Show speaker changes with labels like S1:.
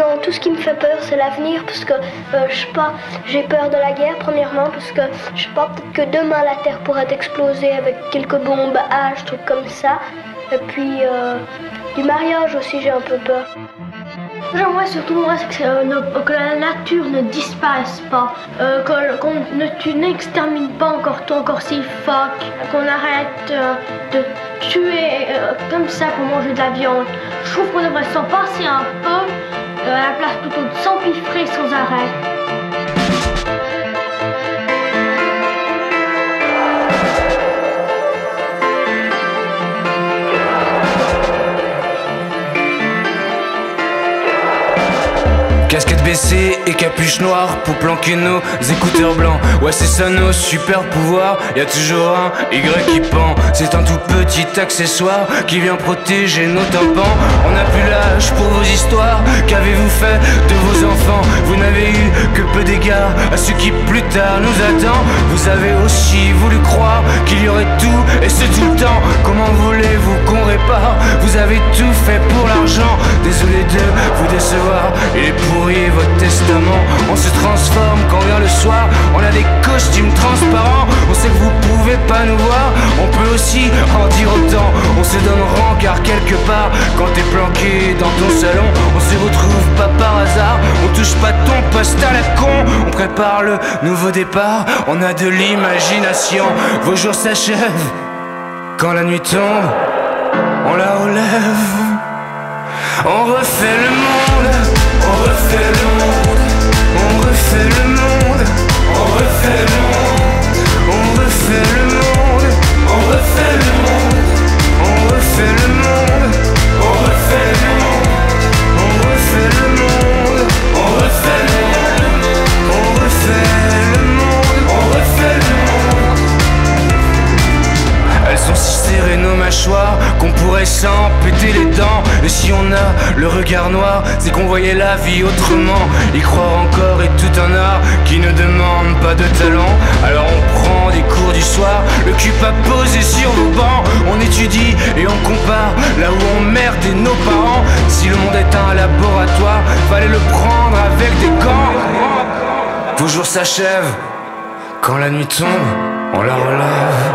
S1: Non, tout ce qui me fait peur, c'est l'avenir, parce que euh, je sais pas, j'ai peur de la guerre, premièrement, parce que je sais pas, peut-être que demain la Terre pourrait exploser avec quelques bombes H, trucs comme ça. Et puis, euh, du mariage aussi, j'ai un peu peur. J'aimerais surtout moi, que, euh, que, la nature ne disparaisse pas, qu'on ne tu n'extermine pas encore tout, encore si phoques, qu'on arrête de tuer comme ça pour manger de la viande. Je trouve qu'on devrait s'en passer un peu euh, à la place plutôt de s'empiffrer sans arrêt.
S2: Casquette baissée et capuche noire pour planquer nos écouteurs blancs. Ouais, c'est ça nos super pouvoirs. Y a toujours un Y qui pend. C'est un tout petit accessoire qui vient protéger nos tympans. On n'a plus l'âge pour vos histoires. Qu'avez-vous fait de vos enfants? Vous n'avez eu que peu d'égards à ce qui plus tard nous attend. Vous avez aussi voulu croire qu'il y aurait tout et c'est tout le temps. Comment voulez-vous qu'on répare? Vous avez tout fait pour l'argent. Désolé de On peut aussi en dire autant. On se donne rang car quelque part, quand t'es planqué dans ton salon, on se retrouve pas par hasard. On touche pas ton poste à la con. On prépare le nouveau départ. On a de l'imagination. Vos jours s'achèvent. Quand la nuit tombe, on la relève. On refait le monde. On refait le monde, on refait le monde, nos qu'on pourrait s'en péter les dents. Et si on a le regard noir, c'est qu'on voyait la vie autrement. Y croire encore est tout un art qui ne demande pas de talent. Alors on prend des cours du soir, le cul pas posé sur vos bancs. On étudie et on compare là où on merde nos parents. Si le monde est un laboratoire, fallait le prendre avec des gants. Vos jours s'achèvent quand la nuit tombe, on la relève.